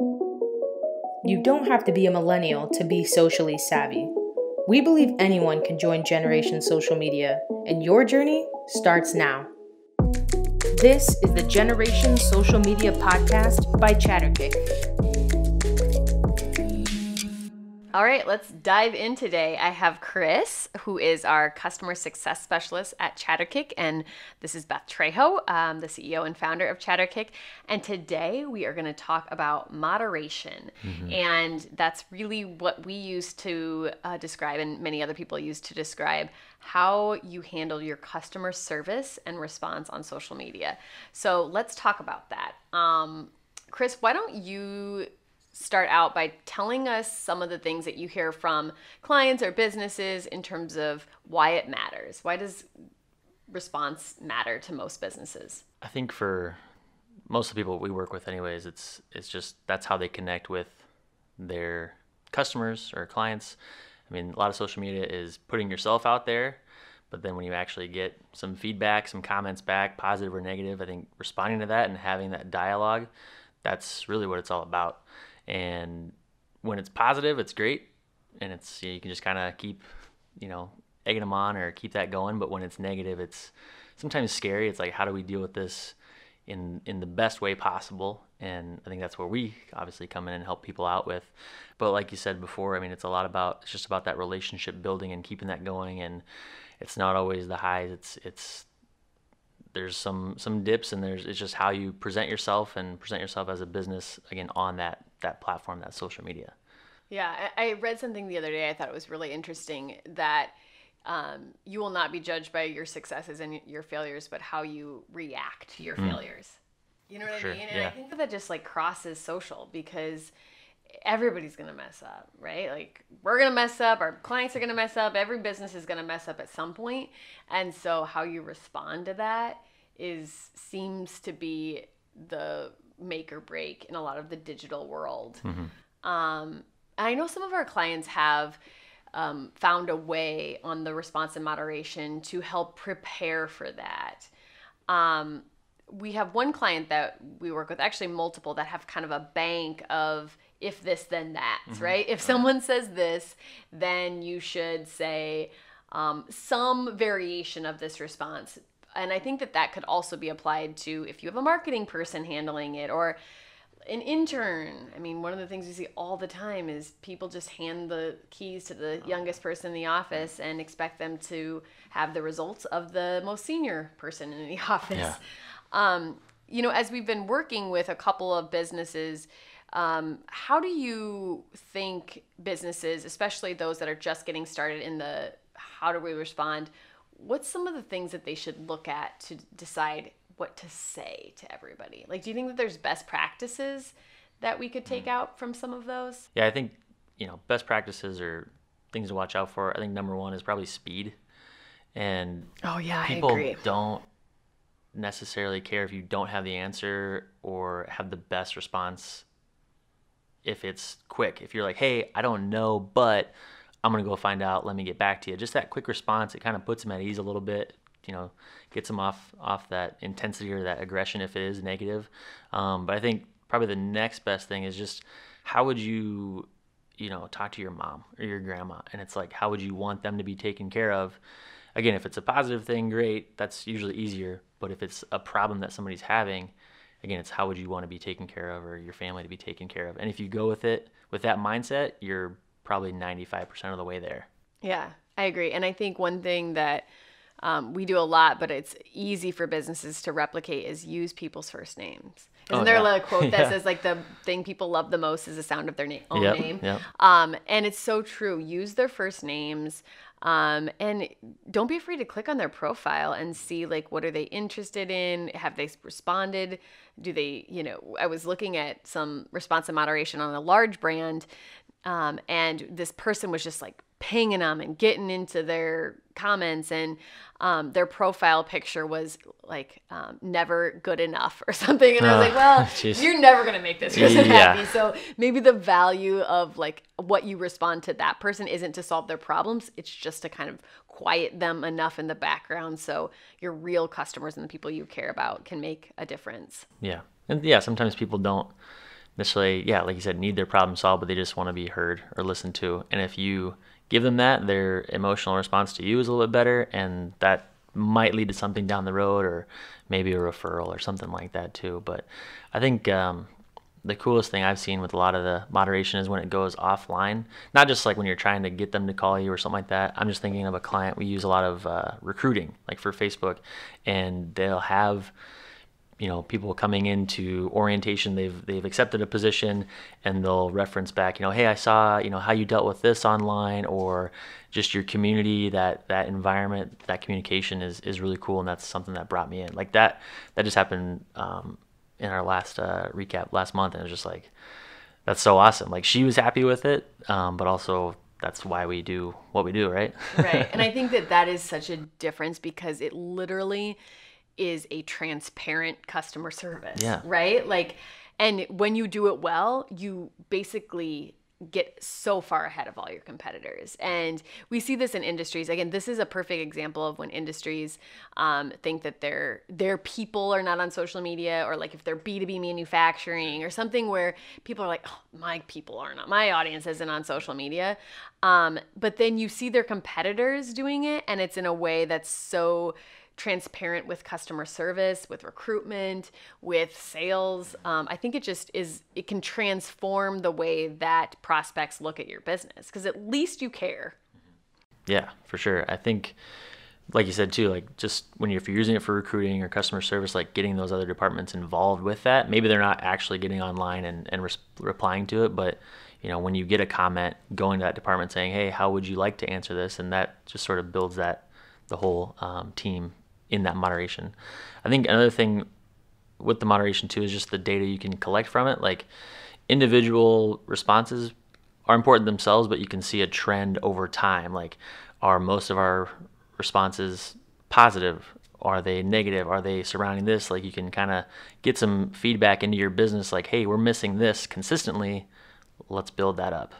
You don't have to be a millennial to be socially savvy. We believe anyone can join Generation Social Media, and your journey starts now. This is the Generation Social Media Podcast by Chatterkick. All right, let's dive in today. I have Chris, who is our customer success specialist at Chatterkick, and this is Beth Trejo, um, the CEO and founder of Chatterkick. And today we are going to talk about moderation, mm-hmm. and that's really what we use to uh, describe, and many other people use to describe how you handle your customer service and response on social media. So let's talk about that. Um, Chris, why don't you start out by telling us some of the things that you hear from clients or businesses in terms of why it matters. Why does response matter to most businesses? I think for most of the people we work with anyways, it's it's just that's how they connect with their customers or clients. I mean, a lot of social media is putting yourself out there, but then when you actually get some feedback, some comments back, positive or negative, I think responding to that and having that dialogue, that's really what it's all about. And when it's positive, it's great, and it's you, can just kind of keep, you know, egging them on or keep that going. But when it's negative, it's sometimes scary. It's like how do we deal with this in in the best way possible? And I think that's where we obviously come in and help people out with. But like you said before, I mean, it's a lot about it's just about that relationship building and keeping that going. And it's not always the highs. It's it's there's some some dips and there's it's just how you present yourself and present yourself as a business again on that that platform that social media yeah i read something the other day i thought it was really interesting that um, you will not be judged by your successes and your failures but how you react to your mm. failures you know what sure. i mean and yeah. i think that, that just like crosses social because everybody's gonna mess up, right? Like we're gonna mess up, our clients are gonna mess up, every business is gonna mess up at some point. And so how you respond to that is seems to be the make or break in a lot of the digital world. Mm-hmm. Um, I know some of our clients have um, found a way on the response and moderation to help prepare for that. Um, we have one client that we work with, actually multiple, that have kind of a bank of if this, then that, mm-hmm. right? If someone says this, then you should say um, some variation of this response. And I think that that could also be applied to if you have a marketing person handling it or an intern. I mean, one of the things we see all the time is people just hand the keys to the youngest person in the office and expect them to have the results of the most senior person in the office. Yeah. Um, you know, as we've been working with a couple of businesses, um, how do you think businesses, especially those that are just getting started in the how do we respond, what's some of the things that they should look at to decide what to say to everybody? Like, do you think that there's best practices that we could take mm. out from some of those? Yeah, I think, you know, best practices are things to watch out for. I think number one is probably speed. And oh yeah, people don't necessarily care if you don't have the answer or have the best response if it's quick. If you're like, hey, I don't know, but I'm gonna go find out. Let me get back to you. Just that quick response, it kind of puts them at ease a little bit. You know, gets them off off that intensity or that aggression if it is negative. Um, but I think probably the next best thing is just how would you, you know, talk to your mom or your grandma, and it's like how would you want them to be taken care of. Again, if it's a positive thing, great. That's usually easier. But if it's a problem that somebody's having, again, it's how would you want to be taken care of or your family to be taken care of. And if you go with it with that mindset, you're probably 95% of the way there. Yeah, I agree. And I think one thing that um, we do a lot, but it's easy for businesses to replicate is use people's first names. Isn't oh, there yeah. a quote that yeah. says like the thing people love the most is the sound of their na- own yep, name? Yep. Um, and it's so true. Use their first names. Um, and don't be afraid to click on their profile and see like what are they interested in? Have they responded? Do they, you know, I was looking at some response and moderation on a large brand, um, and this person was just like pinging them and getting into their comments and um, their profile picture was like um, never good enough or something and i was like well geez. you're never going to make this person yeah. happy so maybe the value of like what you respond to that person isn't to solve their problems it's just to kind of quiet them enough in the background so your real customers and the people you care about can make a difference yeah and yeah sometimes people don't necessarily, yeah, like you said, need their problem solved, but they just want to be heard or listened to. And if you give them that, their emotional response to you is a little bit better, and that might lead to something down the road or maybe a referral or something like that too. But I think um, the coolest thing I've seen with a lot of the moderation is when it goes offline. Not just like when you're trying to get them to call you or something like that. I'm just thinking of a client we use a lot of uh, recruiting, like for Facebook, and they'll have you know people coming into orientation they've they've accepted a position and they'll reference back you know hey I saw you know how you dealt with this online or just your community that that environment that communication is is really cool and that's something that brought me in. Like that that just happened um, in our last uh, recap last month and it was just like that's so awesome. Like she was happy with it um, but also that's why we do what we do right? Right. And I think that that is such a difference because it literally is a transparent customer service. Yeah. Right? Like, and when you do it well, you basically get so far ahead of all your competitors. And we see this in industries. Again, this is a perfect example of when industries um, think that their their people are not on social media, or like if they're B two B manufacturing or something where people are like, oh, my people are not, my audience isn't on social media. Um, but then you see their competitors doing it, and it's in a way that's so transparent with customer service, with recruitment, with sales. Um, I think it just is, it can transform the way that prospects look at your business because at least you care. Yeah, for sure. I think, like you said too, like just when you're, if you're using it for recruiting or customer service, like getting those other departments involved with that. Maybe they're not actually getting online and, and res- replying to it, but you know, when you get a comment, going to that department saying, "Hey, how would you like to answer this?" and that just sort of builds that the whole um, team in that moderation. I think another thing with the moderation too is just the data you can collect from it. Like individual responses are important themselves, but you can see a trend over time. Like, are most of our responses positive? Are they negative? Are they surrounding this? Like, you can kind of get some feedback into your business, like, hey, we're missing this consistently. Let's build that up.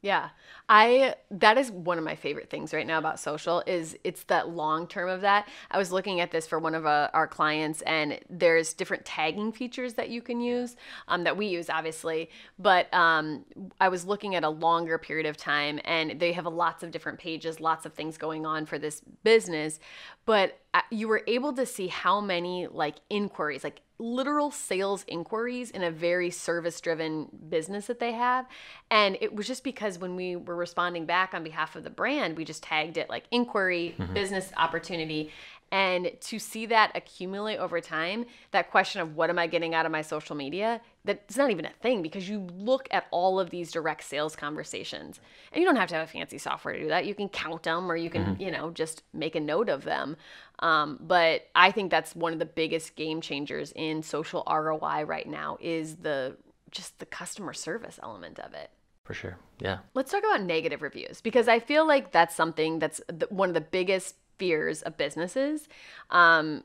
Yeah. I that is one of my favorite things right now about social is it's that long term of that. I was looking at this for one of uh, our clients and there's different tagging features that you can use um, that we use obviously, but um, I was looking at a longer period of time and they have lots of different pages, lots of things going on for this business, but uh, you were able to see how many like inquiries, like literal sales inquiries in a very service driven business that they have. And it was just because when we were responding back on behalf of the brand, we just tagged it like inquiry, mm-hmm. business opportunity. And to see that accumulate over time, that question of what am I getting out of my social media, that's not even a thing because you look at all of these direct sales conversations and you don't have to have a fancy software to do that. You can count them or you can, mm-hmm. you know, just make a note of them. Um, but I think that's one of the biggest game changers in social ROI right now is the just the customer service element of it. For sure. Yeah. Let's talk about negative reviews because I feel like that's something that's the, one of the biggest fears of businesses. Um,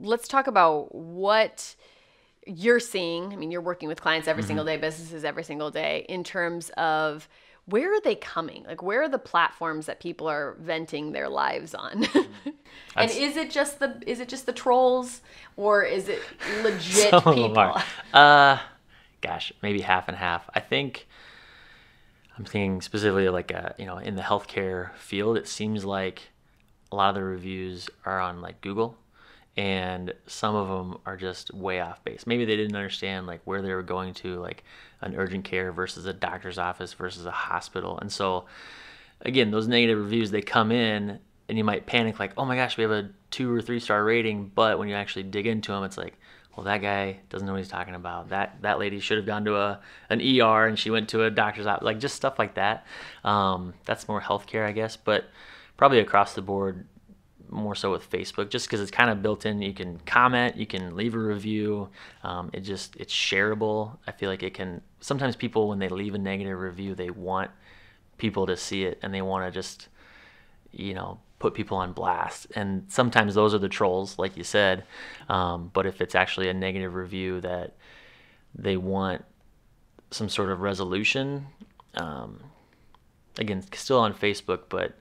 let's talk about what you're seeing. I mean, you're working with clients every mm-hmm. single day, businesses every single day, in terms of where are they coming? Like, where are the platforms that people are venting their lives on? and is it just the is it just the trolls, or is it legit people? Uh, gosh, maybe half and half. I think I'm thinking specifically like a, uh, you know in the healthcare field. It seems like a lot of the reviews are on like Google and some of them are just way off base. Maybe they didn't understand like where they were going to like an urgent care versus a doctor's office versus a hospital. And so again, those negative reviews they come in and you might panic like, "Oh my gosh, we have a 2 or 3 star rating." But when you actually dig into them, it's like, "Well, that guy doesn't know what he's talking about. That that lady should have gone to a an ER and she went to a doctor's office." Like just stuff like that. Um, that's more healthcare, I guess, but probably across the board more so with Facebook, just because it's kind of built in. You can comment, you can leave a review. Um, it just it's shareable. I feel like it can. Sometimes people when they leave a negative review, they want people to see it and they want to just you know put people on blast. And sometimes those are the trolls, like you said. Um, but if it's actually a negative review that they want some sort of resolution, um, again, still on Facebook, but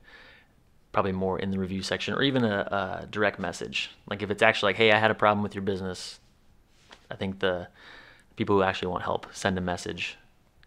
probably more in the review section or even a, a, direct message. Like if it's actually like, hey, I had a problem with your business, I think the people who actually want help send a message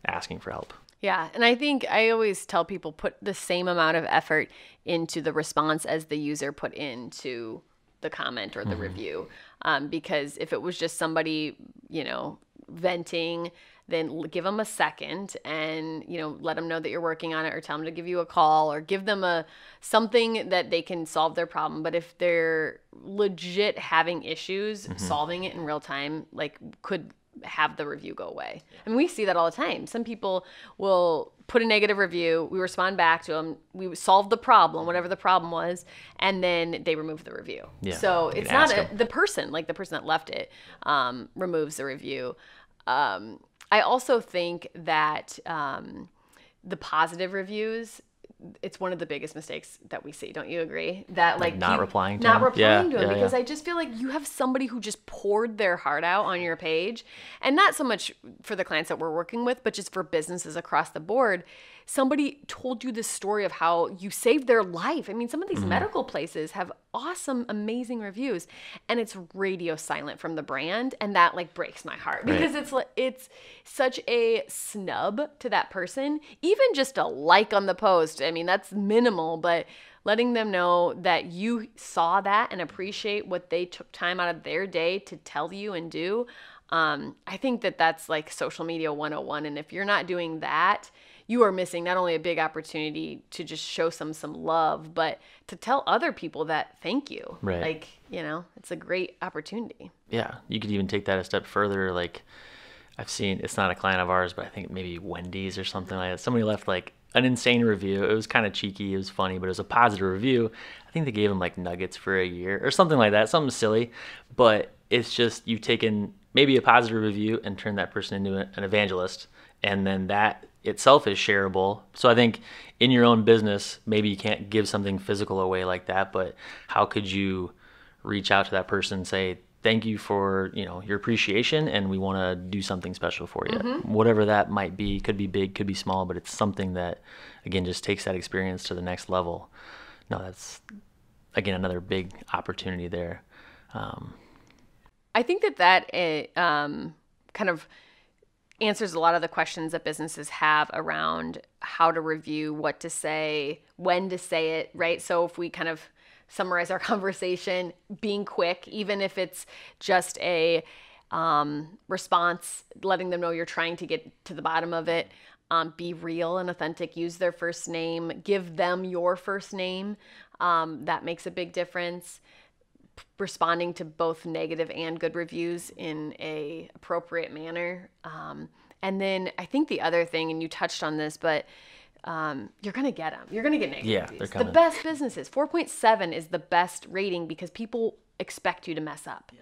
asking for help. Yeah, and I think I always tell people put the same amount of effort into the response as the user put into the comment or the mm-hmm. review. Um, because if it was just somebody, you know, venting, then give them a second and you know let them know that you're working on it or tell them to give you a call or give them a something that they can solve their problem but if they're legit having issues mm-hmm. solving it in real time like could have the review go away. I mean, we see that all the time. Some people will put a negative review, we respond back to them, we solve the problem, whatever the problem was, and then they remove the review. Yeah, so it's not a, the person, like the person that left it, um, removes the review. Um, I also think that um, the positive reviews it's one of the biggest mistakes that we see. Don't you agree? That like, like not replying to not him? replying yeah, to him yeah, because yeah. I just feel like you have somebody who just poured their heart out on your page, and not so much for the clients that we're working with, but just for businesses across the board somebody told you this story of how you saved their life. I mean, some of these mm-hmm. medical places have awesome, amazing reviews, and it's radio silent from the brand, and that like breaks my heart because right. it's it's such a snub to that person. Even just a like on the post, I mean, that's minimal, but letting them know that you saw that and appreciate what they took time out of their day to tell you and do. Um, I think that that's like social media 101. And if you're not doing that, you are missing not only a big opportunity to just show some some love, but to tell other people that thank you. Right. Like, you know, it's a great opportunity. Yeah. You could even take that a step further. Like I've seen it's not a client of ours, but I think maybe Wendy's or something like that. Somebody left like an insane review. It was kind of cheeky, it was funny, but it was a positive review. I think they gave him like nuggets for a year or something like that, something silly. But it's just you've taken maybe a positive review and turned that person into an evangelist, and then that itself is shareable. So I think in your own business, maybe you can't give something physical away like that, but how could you reach out to that person and say, thank you for you know your appreciation and we want to do something special for you mm-hmm. whatever that might be could be big could be small but it's something that again just takes that experience to the next level no that's again another big opportunity there um, i think that that uh, um, kind of answers a lot of the questions that businesses have around how to review, what to say, when to say it, right? So if we kind of summarize our conversation, being quick, even if it's just a um, response, letting them know you're trying to get to the bottom of it. Um, be real and authentic. Use their first name. Give them your first name. Um, that makes a big difference responding to both negative and good reviews in a appropriate manner. Um, and then I think the other thing, and you touched on this, but um, you're gonna get them. You're gonna get negative yeah, reviews. They're the best businesses, 4.7 is the best rating because people expect you to mess up. Yeah.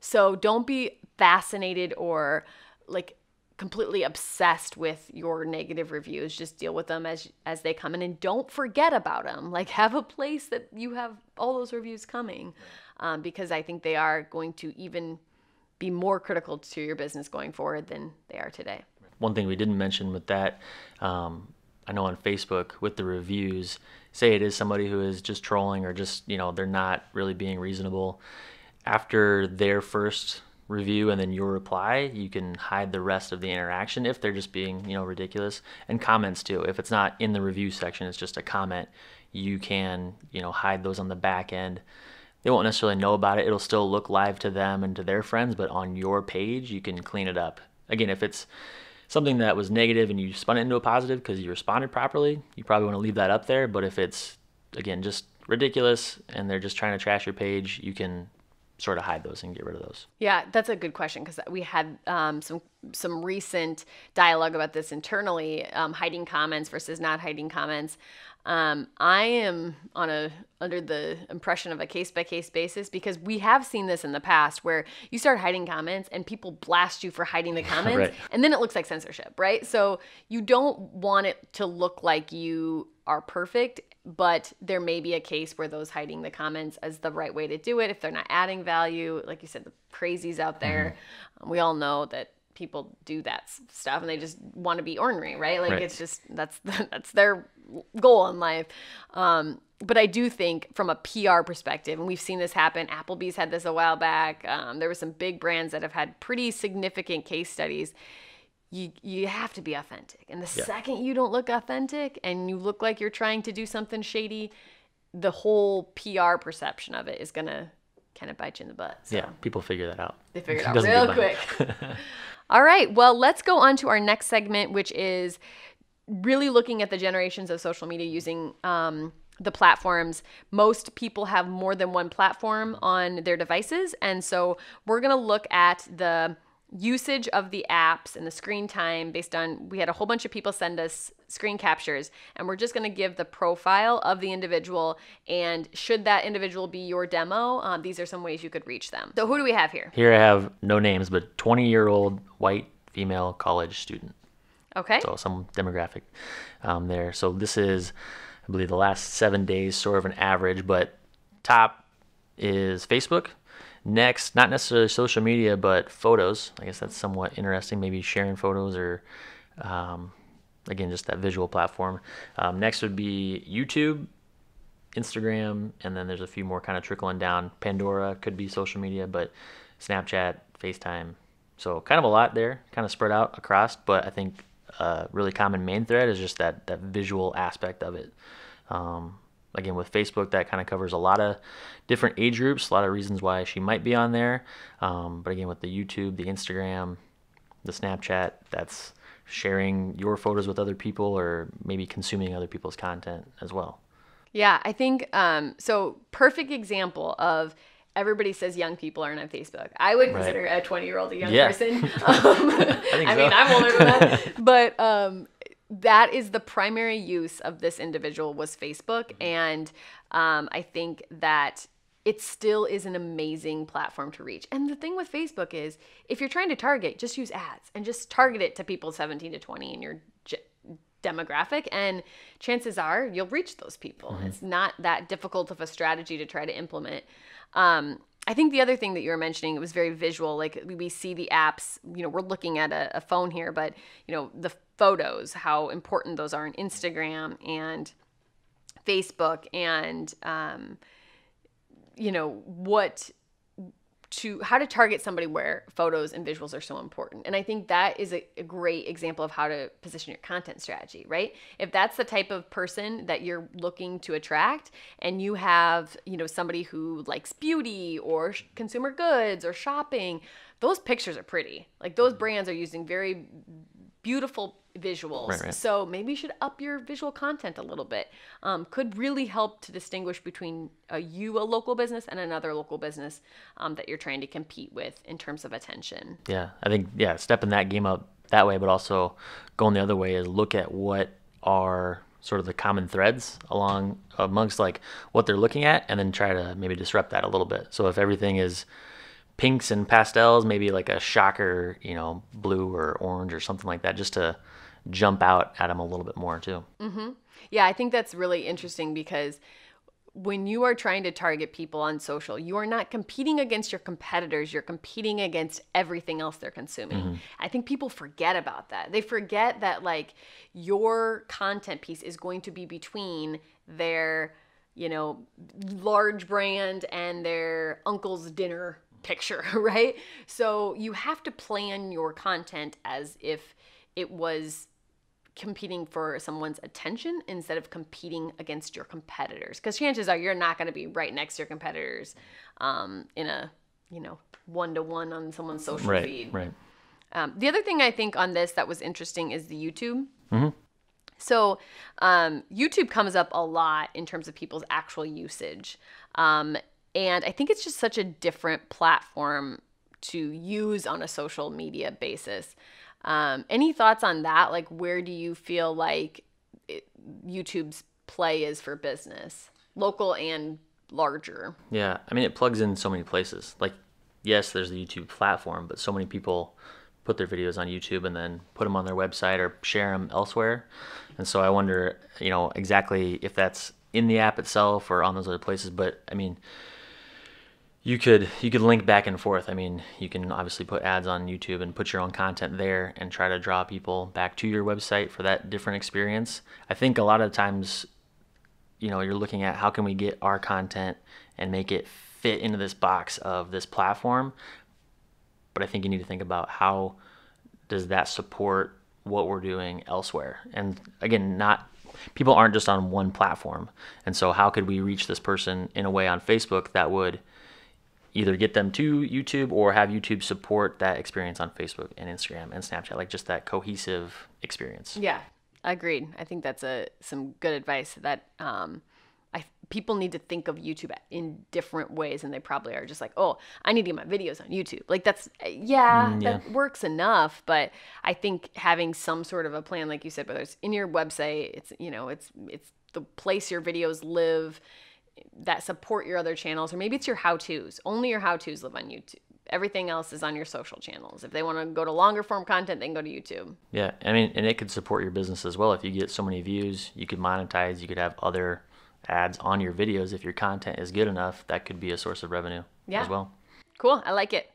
So don't be fascinated or like completely obsessed with your negative reviews just deal with them as as they come in and don't forget about them like have a place that you have all those reviews coming um, because I think they are going to even be more critical to your business going forward than they are today. One thing we didn't mention with that, um, I know on Facebook with the reviews, say it is somebody who is just trolling or just, you know, they're not really being reasonable. After their first review and then your reply, you can hide the rest of the interaction if they're just being, you know, ridiculous. And comments too. If it's not in the review section, it's just a comment, you can, you know, hide those on the back end they won't necessarily know about it. It'll still look live to them and to their friends, but on your page, you can clean it up. Again, if it's something that was negative and you spun it into a positive because you responded properly, you probably want to leave that up there. But if it's, again, just ridiculous and they're just trying to trash your page, you can sort of hide those and get rid of those? Yeah, that's a good question because we had um, some some recent dialogue about this internally, um, hiding comments versus not hiding comments. Um, I am on a under the impression of a case by case basis because we have seen this in the past where you start hiding comments and people blast you for hiding the comments right. and then it looks like censorship, right? So you don't want it to look like you are perfect, but there may be a case where those hiding the comments is the right way to do it if they're not adding value. Like you said, the crazies out there, mm-hmm. we all know that people do that stuff and they just want to be ornery, right? Like right. it's just that's that's their goal in life. Um, but I do think from a PR perspective, and we've seen this happen. Applebee's had this a while back. Um, there were some big brands that have had pretty significant case studies. You you have to be authentic, and the Yeah. second you don't look authentic and you look like you're trying to do something shady, the whole PR perception of it is gonna kind of bite you in the butt. So. Yeah, people figure that out. They figure it out real quick. All right. Well, let's go on to our next segment, which is really looking at the generations of social media using um, the platforms. Most people have more than one platform on their devices. And so we're going to look at the usage of the apps and the screen time based on we had a whole bunch of people send us screen captures and we're just going to give the profile of the individual and should that individual be your demo um, these are some ways you could reach them so who do we have here Here I have no names, but 20 year old white female college student. okay So some demographic um, there. So this is, I believe, the last seven days, sort of an average, but top is Facebook. Next, not necessarily social media, but photos. I guess that's somewhat interesting. Maybe sharing photos or, um, again, just that visual platform. Um, next would be YouTube, Instagram, and then there's a few more kind of trickling down. Pandora could be social media, but Snapchat, FaceTime. So kind of a lot there, kind of spread out across. But I think a really common main thread is just that that visual aspect of it. Um, again, with Facebook, that kind of covers a lot of different age groups, a lot of reasons why she might be on there. Um, but again, with the YouTube, the Instagram, the Snapchat, that's sharing your photos with other people or maybe consuming other people's content as well. Yeah, I think um, so. Perfect example of everybody says young people aren't on Facebook. I would Right. consider a 20 year old a young Yeah. person. Um, I, mean, so. I'm older than that, but um, that is the primary use of this individual was Facebook, and um, I think that it still is an amazing platform to reach. And the thing with Facebook is, if you're trying to target, just use ads and just target it to people 17 to 20 in your ge- demographic. And chances are you'll reach those people. It's not that difficult of a strategy to try to implement. Um, i think the other thing that you were mentioning it was very visual. Like we- we see the apps you know we're looking at a, a phone here but you know the photos how important those are in instagram and facebook and um, you know what to how to target somebody where photos and visuals are so important. And i think that is a, a great example of how to position your content strategy right? If that's the type of person that you're looking to attract and you have you know somebody who likes beauty or sh- consumer goods or shopping those pictures are pretty. Like those brands are using very beautiful visuals. Right, right. So maybe you should up your visual content a little bit. Um, could really help to distinguish between a, you, a local business, and another local business um, that you're trying to compete with in terms of attention. Yeah, I think yeah, stepping that game up that way, but also going the other way is look at what are sort of the common threads along amongst like what they're looking at, and then try to maybe disrupt that a little bit. So if everything is pinks and pastels, maybe like a shocker, you know, blue or orange or something like that, just to jump out at them a little bit more too. Mm-hmm. Yeah, I think that's really interesting because when you are trying to target people on social, you are not competing against your competitors, you're competing against everything else they're consuming. Mm-hmm. I think people forget about that. They forget that like your content piece is going to be between their, you know, large brand and their uncle's dinner picture, right? So you have to plan your content as if it was competing for someone's attention instead of competing against your competitors because chances are you're not going to be right next to your competitors um, in a you know one to one on someone's social Right, feed right. um, the other thing I think on this that was interesting is the YouTube. Mhm. So, um, YouTube comes up a lot in terms of people's actual usage. Um, and I think it's just such a different platform to use on a social media basis. Um, any thoughts on that? Like, where do you feel like it, YouTube's play is for business, local and larger? Yeah, I mean, it plugs in so many places. Like, yes, there's the YouTube platform, but so many people put their videos on YouTube and then put them on their website or share them elsewhere. And so I wonder, you know, exactly if that's in the app itself or on those other places. But I mean, you could you could link back and forth. I mean, you can obviously put ads on YouTube and put your own content there and try to draw people back to your website for that different experience. I think a lot of times you know, you're looking at how can we get our content and make it fit into this box of this platform. But I think you need to think about how does that support what we're doing elsewhere. And again, not people aren't just on one platform. And so how could we reach this person in a way on Facebook that would either get them to YouTube or have YouTube support that experience on Facebook and Instagram and Snapchat, like just that cohesive experience. Yeah, agreed. I think that's a some good advice that um, I people need to think of YouTube in different ways, and they probably are just like, oh, I need to get my videos on YouTube. Like that's yeah, mm, yeah. that works enough, but I think having some sort of a plan, like you said, whether it's in your website, it's you know, it's it's the place your videos live that support your other channels, or maybe it's your how tos. Only your how tos live on YouTube. Everything else is on your social channels. If they want to go to longer form content, they can go to YouTube. Yeah, I mean, and it could support your business as well. If you get so many views, you could monetize. You could have other ads on your videos. If your content is good enough, that could be a source of revenue yeah. as well. Cool. I like it.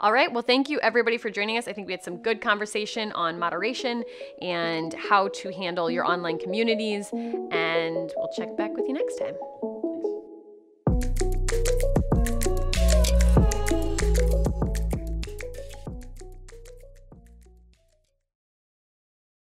All right. Well, thank you everybody for joining us. I think we had some good conversation on moderation and how to handle your online communities. And we'll check back with you next time.